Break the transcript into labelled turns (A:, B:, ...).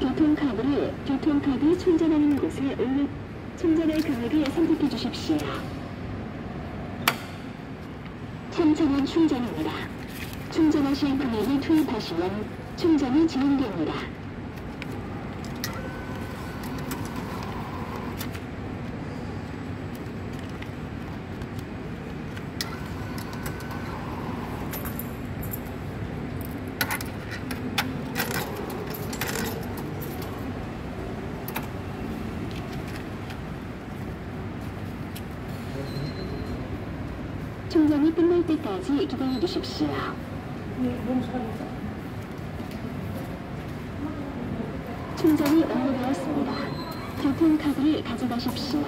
A: 교통카드를 교통카드 충전하는 곳에 올려 충전할 금액을 선택해 주십시오. 3,000원 충전입니다. 충전하실 금액을 투입하시면 충전이 진행됩니다. 충전이 끝날 때까지 기다려 주십시오. 충전이 완료되었습니다. 교통카드를 가져가십시오.